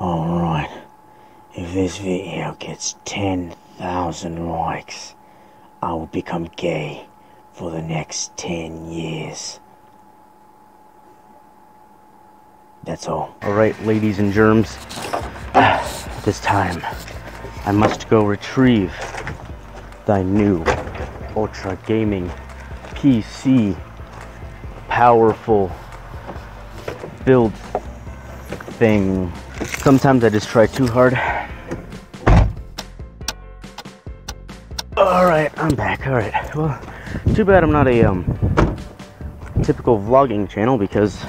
Alright, if this video gets 10,000 likes, I will become gay for the next 10 years. That's all. Alright, ladies and germs. This time, I must go retrieve thy new Ultra Gaming PC powerful build thing. Sometimes I just try too hard. Alright, I'm back. Alright, well, too bad I'm not a um, typical vlogging channel because,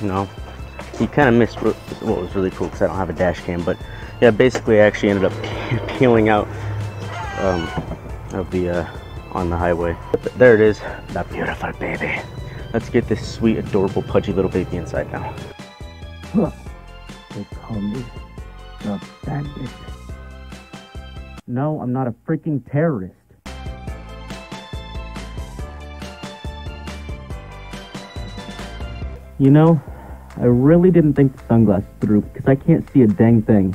you know, you kind of missed what was really cool because I don't have a dash cam. But yeah, basically, I actually ended up peeling out um, of the uh, on the highway. But there it is, that beautiful baby. Let's get this sweet, adorable, pudgy little baby inside now. They call me the bandit. No, I'm not a freaking terrorist. You know, I really didn't think the sunglasses through because I can't see a dang thing.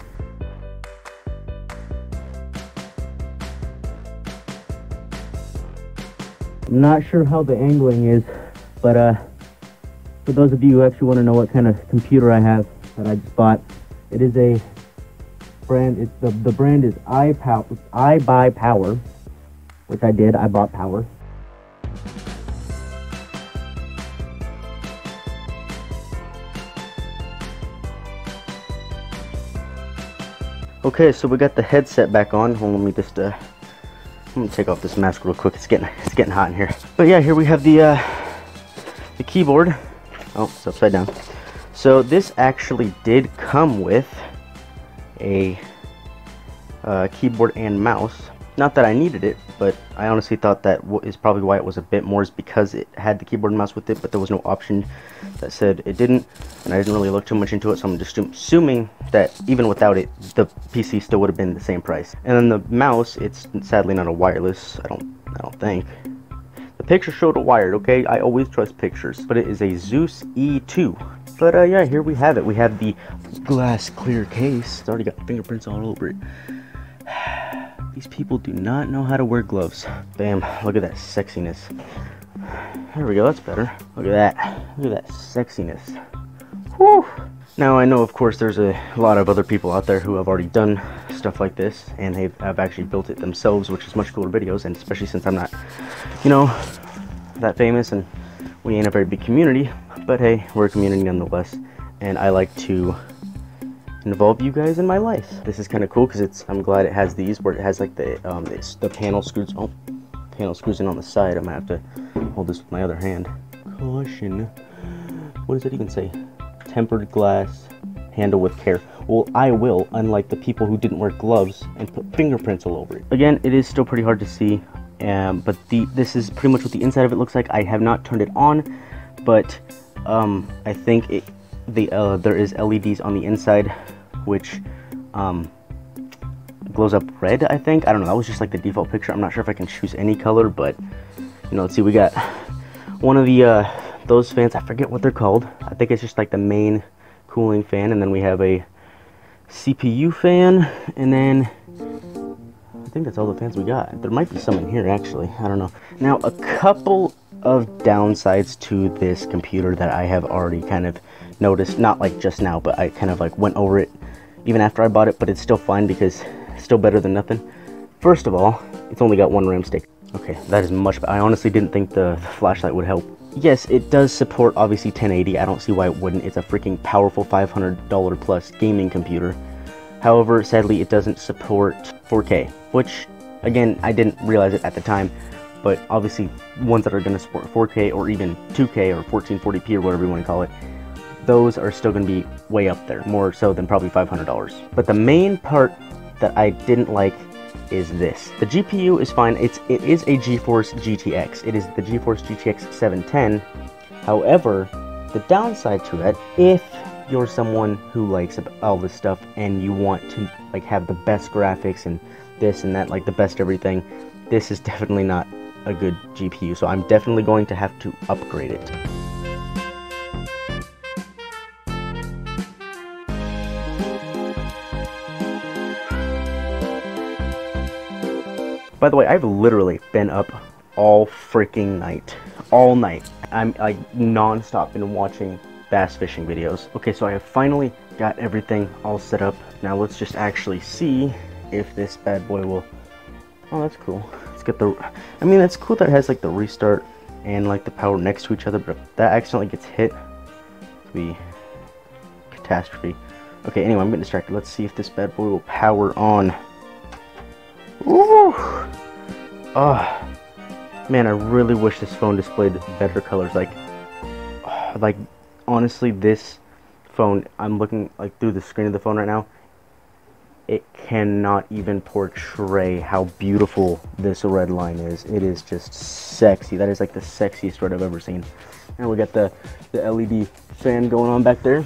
I'm not sure how the angling is, but uh, for those of you who actually want to know what kind of computer I have that I just bought, it is a brand. It's the the brand is iBUYPOWER. I buy power, which I did. I bought power. Okay, so we got the headset back on. Hold on, let me just uh, I'm gonna take off this mask real quick. It's getting it's getting hot in here. But yeah, here we have the uh, the keyboard. Oh, it's upside down. So this actually did come with a uh, keyboard and mouse. Not that I needed it, but I honestly thought that is probably why it was a bit more is because it had the keyboard and mouse with it, but there was no option that said it didn't, and I didn't really look too much into it, so I'm just assuming that even without it, the PC still would have been the same price. And then the mouse, it's sadly not a wireless, I don't, I don't think. The picture showed it wired, okay? I always trust pictures, but it is a Zeus E2. But uh, yeah, here we have it. We have the glass clear case. It's already got fingerprints all over it. These people do not know how to wear gloves. Bam, look at that sexiness. There we go, that's better. Look at that. Look at that sexiness. Whew. Now I know of course there's a lot of other people out there who have already done stuff like this and they have actually built it themselves which is much cooler videos and especially since I'm not, you know, that famous and we ain't a very big community but hey, we're a community nonetheless and I like to involve you guys in my life. This is kind of cool because it's. I'm glad it has these where it has like the um the panel screws. Oh, panel screws in on the side. I'm gonna have to hold this with my other hand. Caution. What does it even say? Tempered glass. Handle with care. Well, I will, unlike the people who didn't wear gloves and put fingerprints all over it. Again, it is still pretty hard to see, um, but the this is pretty much what the inside of it looks like. I have not turned it on, but um, I think it the uh, there is LEDs on the inside, which um, glows up red. I think I don't know. That was just like the default picture. I'm not sure if I can choose any color, but you know, let's see. We got one of the uh, those fans. I forget what they're called. I think it's just like the main cooling fan, and then we have a CPU fan, and then I think that's all the fans we got. There might be some in here actually. I don't know. Now a couple of downsides to this computer that I have already kind of noticed, not like just now, but I kind of like went over it even after I bought it, but it's still fine because it's still better than nothing. First of all, it's only got one RAM stick. Okay, that is much I honestly didn't think the, the flashlight would help. Yes, it does support obviously 1080. I don't see why it wouldn't. It's a freaking powerful $500 plus gaming computer. However, sadly, it doesn't support 4K, which, again, I didn't realize it at the time, but obviously, ones that are going to support 4K or even 2K or 1440p or whatever you want to call it, those are still going to be way up there, more so than probably $500. But the main part that I didn't like is this. The GPU is fine. It's it is a GeForce GTX. It is the GeForce GTX 710. However, the downside to it, if you're someone who likes all this stuff and you want to like have the best graphics and this and that, like the best everything, this is definitely not a good GPU. So I'm definitely going to have to upgrade it. By the way, I've literally been up all freaking night. All night. I'm like non-stop been watching bass fishing videos. Okay, so I have finally got everything all set up. Now let's just actually see if this bad boy will... Oh, that's cool. Let's get the... I mean, that's cool that it has like the restart and like the power next to each other, but if that accidentally gets hit, it'll be catastrophe. Okay, anyway, I'm getting distracted. Let's see if this bad boy will power on. Ooh! Oh, man, I really wish this phone displayed better colors. Like, like honestly, this phone, I'm looking like through the screen of the phone right now. It cannot even portray how beautiful this red line is. It is just sexy. That is like the sexiest red I've ever seen. And we got the, the LED fan going on back there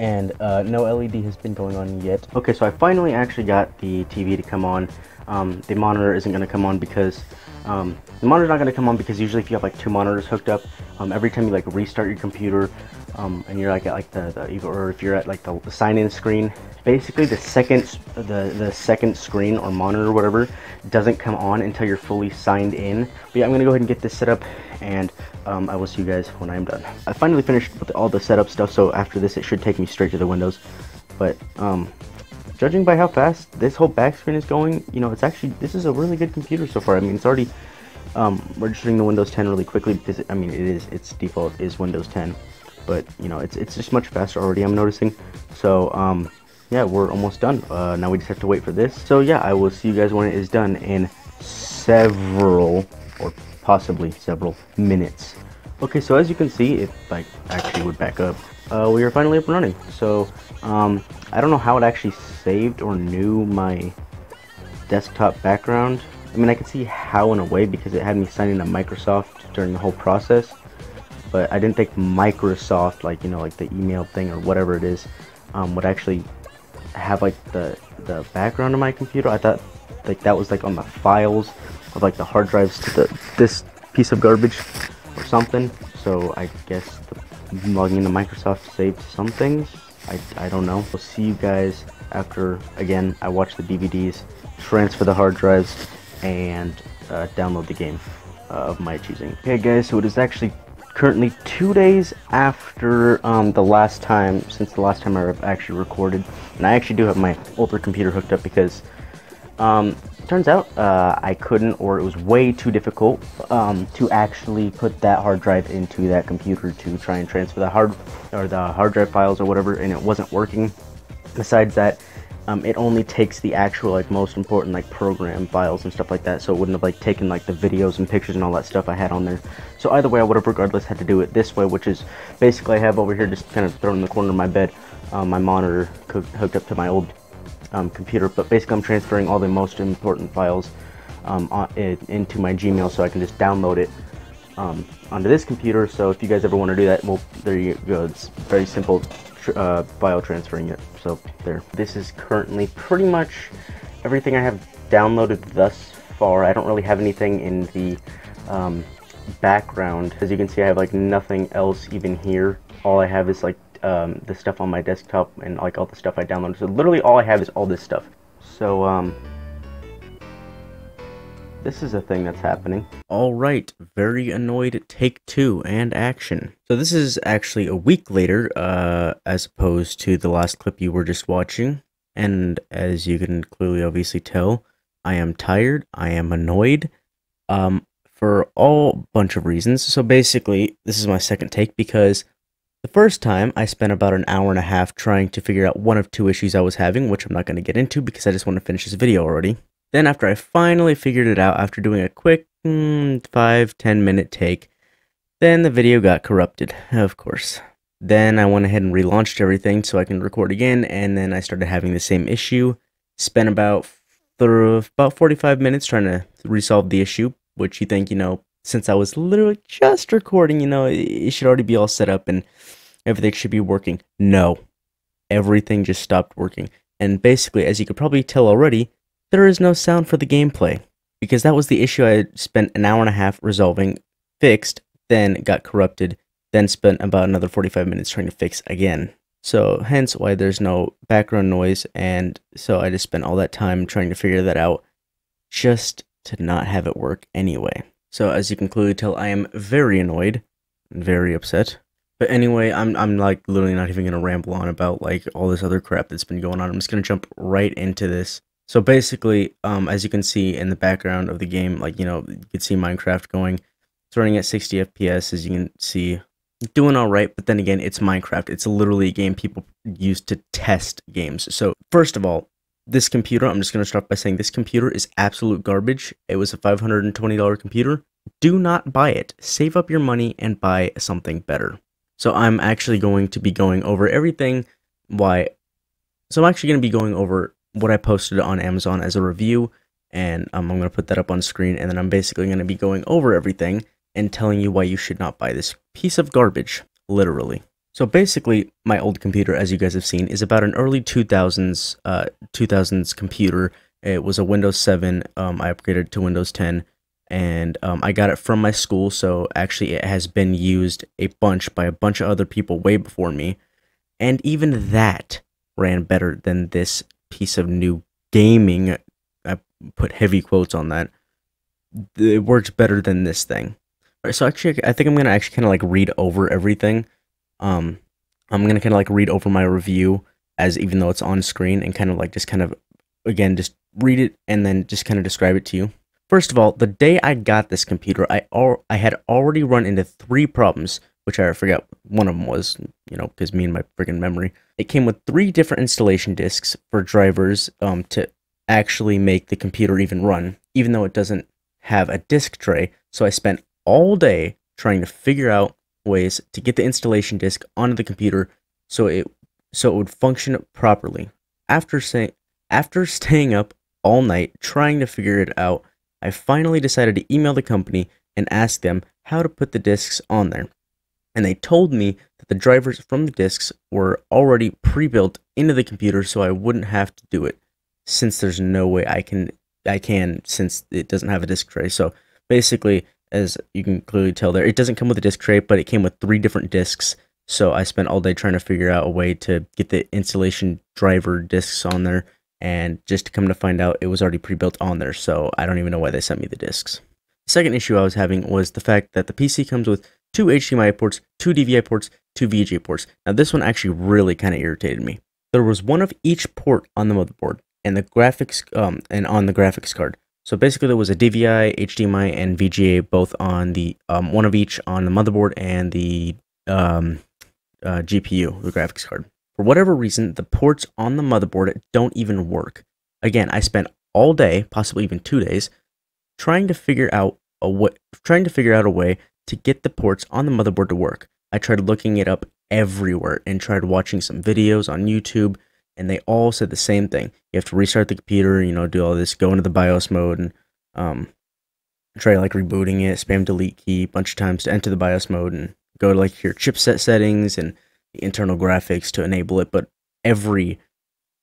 and uh, no LED has been going on yet. Okay, so I finally actually got the TV to come on. Um, the monitor isn't going to come on because um, the monitor's not going to come on because usually if you have like two monitors hooked up, um, every time you like restart your computer um, and you're like at like the, the or if you're at like the, sign-in screen, basically the second the the second screen or monitor or whatever doesn't come on until you're fully signed in. But yeah, I'm gonna go ahead and get this set up and um, I will see you guys when I'm done. I finally finished with all the setup stuff, so after this it should take me straight to the Windows. But um, judging by how fast this whole back screen is going, you know, it's actually, this is a really good computer so far. I mean, it's already um, registering the Windows 10 really quickly because, I mean, it is, its default is Windows 10. But, you know, it's, it's just much faster already, I'm noticing. So, um, yeah, we're almost done. Uh, now we just have to wait for this. So, yeah, I will see you guys when it is done in several, or possibly several minutes. Okay, so as you can see, it like actually would back up. Uh, we are finally up and running. So um, I don't know how it actually saved or knew my desktop background. I mean, I can see how in a way because it had me signing to Microsoft during the whole process. But I didn't think Microsoft, like, you know, like the email thing or whatever it is, um, would actually have, like, the, the background of my computer. I thought, like, that was, like, on the files of, like, the hard drives to the, this piece of garbage or something. So I guess the logging into Microsoft saved some things. I, I don't know. We'll see you guys after, again, I watch the DVDs, transfer the hard drives, and uh, download the game uh, of my choosing. Okay guys, so it is actually currently two days after um, the last time, since the last time I have actually recorded. And I actually do have my older computer hooked up because um, turns out uh, I couldn't, or it was way too difficult um, to actually put that hard drive into that computer to try and transfer the hard or the hard drive files or whatever, and it wasn't working. Besides that, um, it only takes the actual like most important like program files and stuff like that, so it wouldn't have like taken like the videos and pictures and all that stuff I had on there. So either way, I would have regardless had to do it this way, which is basically I have over here just kind of thrown in the corner of my bed, um, my monitor hooked up to my old um, computer, but basically I'm transferring all the most important files um, on, into my Gmail so I can just download it um, onto this computer. So if you guys ever want to do that, well, there you go. It's very simple uh, file transferring it. So there. This is currently pretty much everything I have downloaded thus far. I don't really have anything in the um, background. As you can see, I have like nothing else even here. All I have is like um, the stuff on my desktop and like all the stuff I downloaded. So literally all I have is all this stuff. So um, this is a thing that's happening. Alright, very annoyed take two and action. So this is actually a week later uh, as opposed to the last clip you were just watching. And as you can clearly obviously tell, I am tired, I am annoyed, um, for all bunch of reasons. So basically, this is my second take because the first time, I spent about an hour and a half trying to figure out one of two issues I was having, which I'm not going to get into because I just want to finish this video already. Then after I finally figured it out after doing a quick mm, 5 10 minute take, then the video got corrupted, of course. Then I went ahead and relaunched everything so I can record again, and then I started having the same issue. Spent about about 45 minutes trying to resolve the issue, which you think, you know, since I was literally just recording, you know, it should already be all set up and everything should be working. No, everything just stopped working. And basically, as you could probably tell already, there is no sound for the gameplay. Because that was the issue I spent an hour and a half resolving, fixed, then got corrupted, then spent about another 45 minutes trying to fix again. So hence why there's no background noise, and so I just spent all that time trying to figure that out just to not have it work anyway. So as you can clearly tell, I am very annoyed, and very upset. But anyway, I'm I'm like literally not even gonna ramble on about like all this other crap that's been going on. I'm just gonna jump right into this. So basically, um, as you can see in the background of the game, like you know, you can see Minecraft going. It's running at 60 FPS, as you can see, doing all right. But then again, it's Minecraft. It's literally a game people use to test games. So first of all, this computer, I'm just gonna start by saying this computer is absolute garbage. It was a $520 computer. Do not buy it. Save up your money and buy something better. So I'm actually going to be going over everything why so I'm actually going to be going over what I posted on Amazon as a review and um, I'm going to put that up on screen and then I'm basically going to be going over everything and telling you why you should not buy this piece of garbage literally. So basically my old computer as you guys have seen is about an early 2000s uh 2000s computer. It was a Windows 7 um, I upgraded to Windows 10 and um, I got it from my school. So actually, it has been used a bunch by a bunch of other people way before me, and even that ran better than this piece of new gaming. I put heavy quotes on that. It works better than this thing. All right, so actually, I think I'm gonna actually kind of like read over everything. Um, I'm gonna kind of like read over my review as even though it's on screen and kind of like just kind of again just read it and then just kind of describe it to you. First of all, the day I got this computer, I al- I had already run into three problems, which I forgot one of them was, you know, because me and my friggin' memory. It came with three different installation disks for drivers um, to actually make the computer even run, even though it doesn't have a disk tray. So I spent all day trying to figure out ways to get the installation disk onto the computer so it so it would function properly. After saying after staying up all night trying to figure it out, I finally decided to email the company and ask them how to put the discs on there. And they told me that the drivers from the discs were already pre-built into the computer so I wouldn't have to do it since there's no way I can I can since it doesn't have a disk tray. So basically as you can clearly tell there. It doesn't come with a disk tray but it came with three different discs. So I spent all day trying to figure out a way to get the installation driver discs on there. And just to come to find out it was already pre-built on there. So i don't even know why they sent me the discs. The second issue i was having was the fact that the pc comes with two hdmi ports two dvi ports two vga ports. Now this one actually really kind of irritated me. There was one of each port on the motherboard and the graphics um and on the graphics card so basically there was a dvi hdmi and vga both on the um one of each on the motherboard and the um uh, gpu the graphics card for whatever reason, the ports on the motherboard don't even work. Again, I spent all day, possibly even two days, trying to figure out a way, trying to figure out a way to get the ports on the motherboard to work. I tried looking it up everywhere and tried watching some videos on YouTube, and they all said the same thing. You have to restart the computer, you know, do all this, go into the BIOS mode, and um, try like rebooting it, spam delete key a bunch of times to enter the BIOS mode, and go to like your chipset settings and the internal graphics to enable it, but every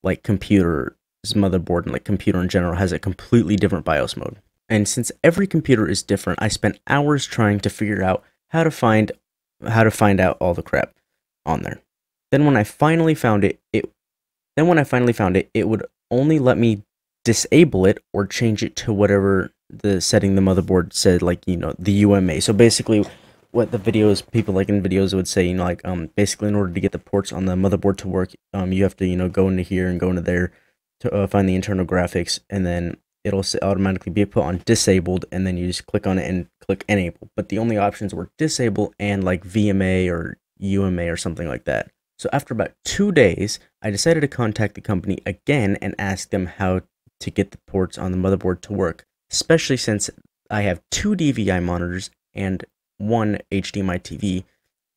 like computer's motherboard and like computer in general has a completely different BIOS mode. And since every computer is different, I spent hours trying to figure out how to find how to find out all the crap on there. Then when I finally found it, it then when I finally found it, it would only let me disable it or change it to whatever the setting the motherboard said like, you know, the UMA. So basically what the videos people like in videos would say you know like um basically in order to get the ports on the motherboard to work um you have to you know go into here and go into there to uh, find the internal graphics and then it'll automatically be put on disabled and then you just click on it and click enable but the only options were disable and like VMA or UMA or something like that so after about two days I decided to contact the company again and ask them how to get the ports on the motherboard to work especially since I have two DVI monitors and one HDMI TV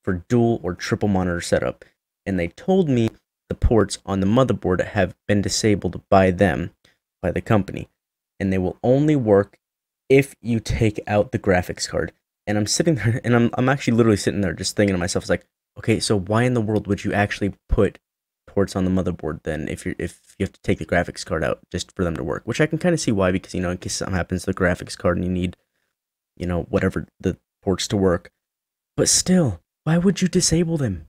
for dual or triple monitor setup, and they told me the ports on the motherboard have been disabled by them, by the company, and they will only work if you take out the graphics card. And I'm sitting there, and I'm, I'm actually literally sitting there just thinking to myself, it's like, okay, so why in the world would you actually put ports on the motherboard then if you if you have to take the graphics card out just for them to work? Which I can kind of see why, because you know, in case something happens to the graphics card and you need, you know, whatever the ports to work. But still, why would you disable them?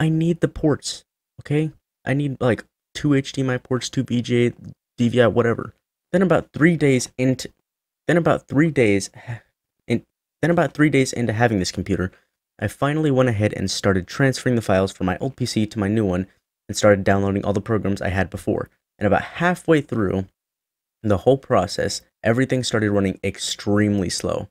I need the ports, okay? I need like two HDMI ports, two VGA, DVI, whatever. Then about three days into Then about three days, in, then about three days into having this computer, I finally went ahead and started transferring the files from my old PC to my new one and started downloading all the programs I had before. And about halfway through the whole process, everything started running extremely slow.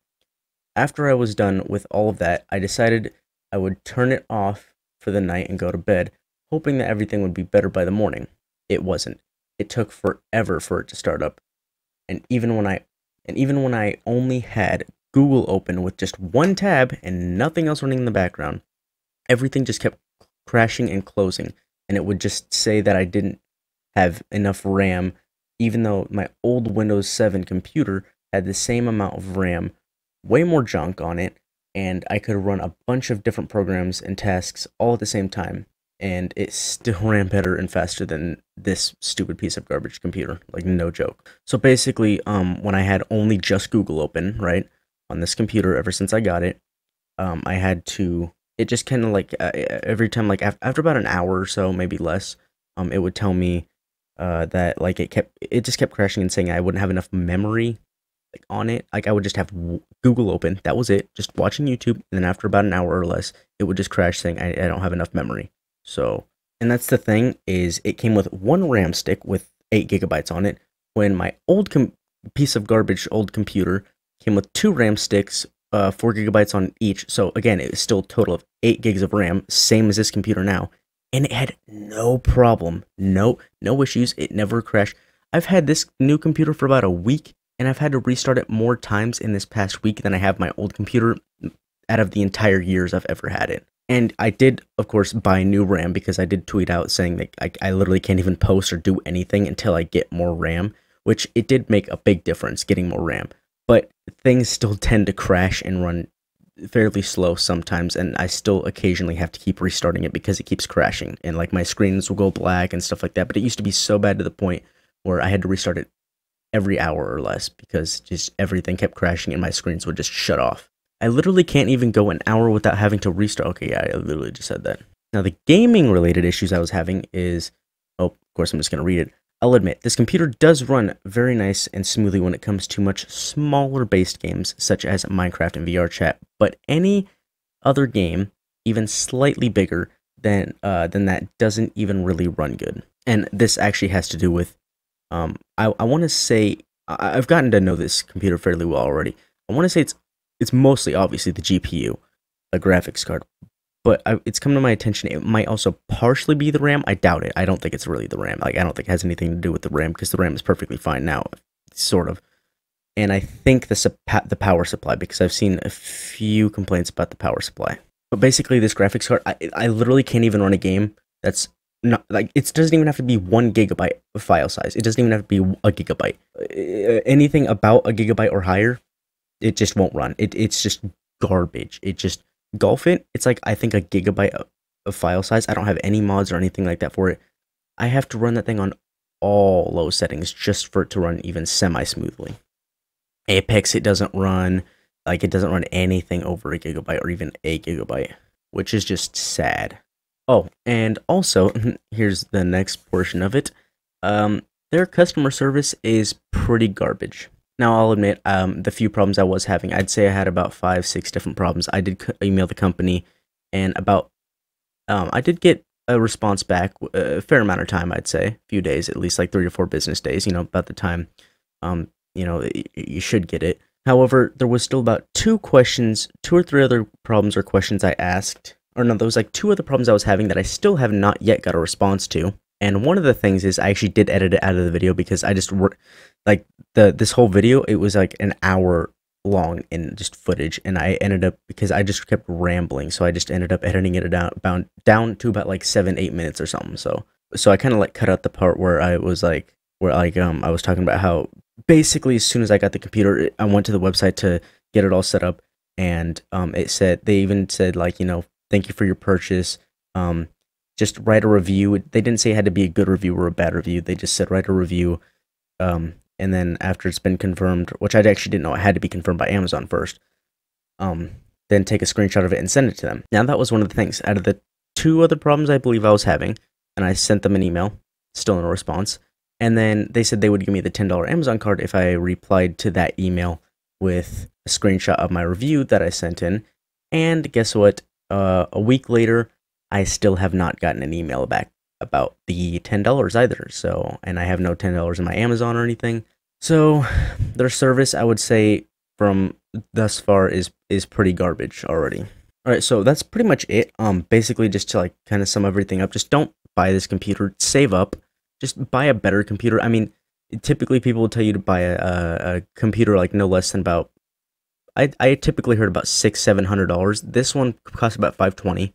After I was done with all of that, I decided I would turn it off for the night and go to bed, hoping that everything would be better by the morning. It wasn't. It took forever for it to start up. And even when I and even when I only had Google open with just one tab and nothing else running in the background, everything just kept crashing and closing and it would just say that I didn't have enough RAM even though my old Windows 7 computer had the same amount of RAM, way more junk on it, and I could run a bunch of different programs and tasks all at the same time and it still ran better and faster than this stupid piece of garbage computer like no joke. So basically um when i had only just google open right on this computer ever since i got it um i had to it just kind of like uh, every time like after about an hour or so maybe less um it would tell me uh that like it kept it just kept crashing and saying i wouldn't have enough memory like on it like i would just have google open that was it just watching youtube and then after about an hour or less it would just crash saying i, I don't have enough memory so, and that's the thing is it came with one RAM stick with eight gigabytes on it. When my old piece of garbage old computer came with two RAM sticks, uh, four gigabytes on each. So again, it was still total of eight gigs of RAM, same as this computer now, and it had no problem, no no issues. It never crashed. I've had this new computer for about a week, and I've had to restart it more times in this past week than I have my old computer out of the entire years I've ever had it. And I did, of course, buy new RAM because I did tweet out saying that I, I literally can't even post or do anything until I get more RAM, which it did make a big difference getting more RAM. But things still tend to crash and run fairly slow sometimes, and I still occasionally have to keep restarting it because it keeps crashing. And like my screens will go black and stuff like that. But it used to be so bad to the point where I had to restart it every hour or less because just everything kept crashing and my screens would just shut off. I literally can't even go an hour without having to restart. Okay, yeah, I literally just said that. Now, the gaming related issues I was having is, oh, of course, I'm just going to read it. I'll admit, this computer does run very nice and smoothly when it comes to much smaller based games, such as Minecraft and VR chat, but any other game, even slightly bigger than, uh, than that, doesn't even really run good. And this actually has to do with, um, I, I want to say, I, I've gotten to know this computer fairly well already. I want to say it's it's mostly obviously the GPU, the graphics card, but I, it's come to my attention it might also partially be the RAM. I doubt it. I don't think it's really the RAM. Like I don't think it has anything to do with the RAM because the RAM is perfectly fine now, sort of. And I think the the power supply because I've seen a few complaints about the power supply. But basically, this graphics card, I, I literally can't even run a game that's not like it doesn't even have to be one gigabyte file size. It doesn't even have to be a gigabyte. Uh, anything about a gigabyte or higher it just won't run. It it's just garbage. It just Golf It. It's like I think a gigabyte of, file size. I don't have any mods or anything like that for it. I have to run that thing on all low settings just for it to run even semi smoothly. Apex it doesn't run like it doesn't run anything over a gigabyte or even a gigabyte, which is just sad. Oh, and also here's the next portion of it. Um, their customer service is pretty garbage. Now, I'll admit, um, the few problems I was having, I'd say I had about five, six different problems. I did email the company, and about, um, I did get a response back a fair amount of time, I'd say, a few days, at least like three or four business days, you know, about the time, um, you know, you should get it. However, there was still about two questions, two or three other problems or questions I asked, or no, there was like two other problems I was having that I still have not yet got a response to. And one of the things is I actually did edit it out of the video because I just like the this whole video it was like an hour long in just footage. And I ended up because I just kept rambling. So I just ended up editing it down down, down to about like 7 8 minutes or something. So so I kind of like cut out the part where I was like where like um I was talking about how basically as soon as I got the computer I went to the website to get it all set up. And um it said they even said like you know thank you for your purchase. Um just write a review. They didn't say it had to be a good review or a bad review. They just said write a review. Um, and then after it's been confirmed, which I actually didn't know it had to be confirmed by Amazon first, um, then take a screenshot of it and send it to them. Now that was one of the things out of the two other problems I believe I was having, and I sent them an email, still no response. And then they said they would give me the $10 Amazon card if I replied to that email with a screenshot of my review that I sent in. And guess what? Uh, a week later, I still have not gotten an email back about the $10 either. So, and I have no $10 in my Amazon or anything. So, their service, I would say, from thus far is is pretty garbage already. All right, so that's pretty much it. Um, basically, just to like kind of sum everything up, just don't buy this computer. Save up. Just buy a better computer. I mean, typically people will tell you to buy a, a, a computer like no less than about. I I typically heard about six seven hundred dollars. This one costs about five twenty.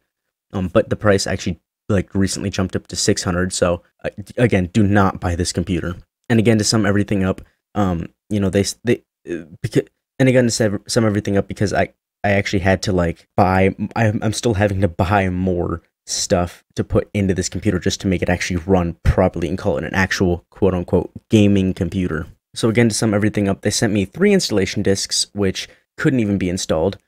Um, but the price actually like recently jumped up to six hundred. So uh, again, do not buy this computer. And again, to sum everything up, um, you know they they uh, because and again to sum everything up because I I actually had to like buy. I'm still having to buy more stuff to put into this computer just to make it actually run properly and call it an actual quote unquote gaming computer. So again, to sum everything up, they sent me three installation disks, which couldn't even be installed.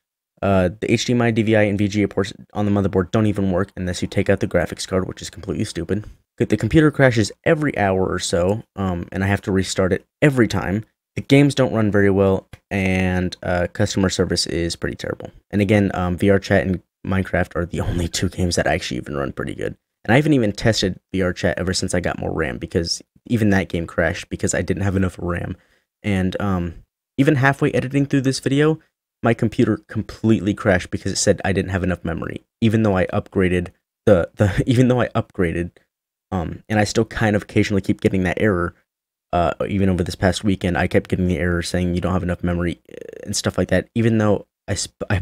Uh, the HDMI, DVI, and VGA ports on the motherboard don't even work unless you take out the graphics card, which is completely stupid. The computer crashes every hour or so, um, and I have to restart it every time. The games don't run very well, and uh, customer service is pretty terrible. And again, um, VR Chat and Minecraft are the only two games that actually even run pretty good. And I haven't even tested VR Chat ever since I got more RAM because even that game crashed because I didn't have enough RAM. And um, even halfway editing through this video, my computer completely crashed because it said I didn't have enough memory, even though I upgraded the the even though I upgraded, um, and I still kind of occasionally keep getting that error uh, even over this past weekend, I kept getting the error saying you don't have enough memory uh, and stuff like that. Even though I, sp- I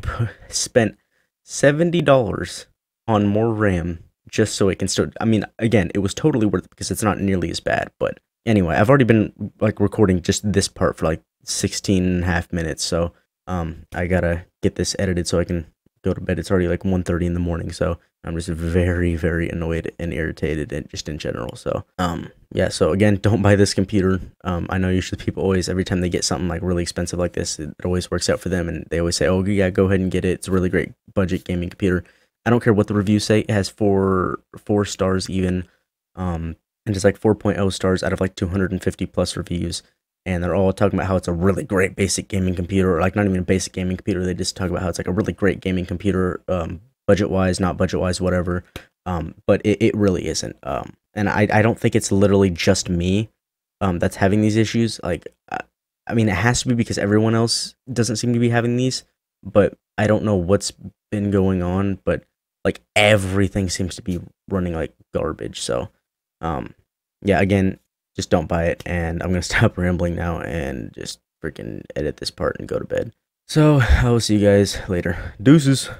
spent seventy dollars on more RAM just so it can still. I mean, again, it was totally worth it because it's not nearly as bad. But anyway, I've already been like recording just this part for like 16 and a half minutes, so um, I gotta get this edited so I can go to bed. It's already like 1.30 in the morning, so I'm just very, very annoyed and irritated and just in general. So, um, yeah, so again, don't buy this computer. Um, I know usually people always, every time they get something like really expensive like this, it, it always works out for them. And they always say, oh, yeah, go ahead and get it. It's a really great budget gaming computer. I don't care what the reviews say. It has four, four stars even. Um, and it's like 4.0 stars out of like 250 plus reviews and they're all talking about how it's a really great basic gaming computer, like not even a basic gaming computer. They just talk about how it's like a really great gaming computer, um, budget wise, not budget wise, whatever. Um, but it, it really isn't. Um, and I, I don't think it's literally just me um, that's having these issues. Like, I, I mean, it has to be because everyone else doesn't seem to be having these, but I don't know what's been going on. But like everything seems to be running like garbage. So, um, yeah, again, just don't buy it. And I'm going to stop rambling now and just freaking edit this part and go to bed. So I will see you guys later. Deuces.